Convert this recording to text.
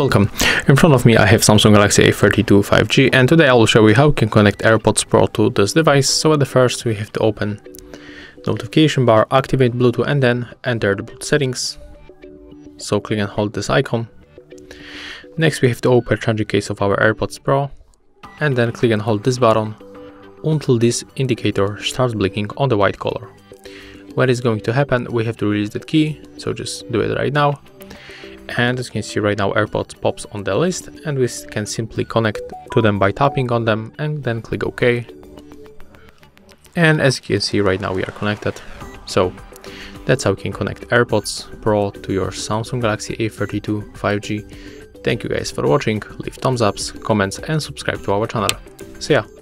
Welcome. In front of me I have Samsung Galaxy A32 5G and today I will show you how you can connect AirPods Pro to this device. So at the first we have to open notification bar, activate Bluetooth and then enter the Bluetooth settings. So click and hold this icon. Next we have to open charging case of our AirPods Pro and then click and hold this button until this indicator starts blinking on the white color. When it's going to happen we have to release that key, so just do it right now and as you can see right now AirPods pops on the list and we can simply connect to them by tapping on them and then click OK. And as you can see right now we are connected. So that's how you can connect AirPods Pro to your Samsung Galaxy A32 5G. Thank you guys for watching, leave thumbs ups, comments and subscribe to our channel. See ya!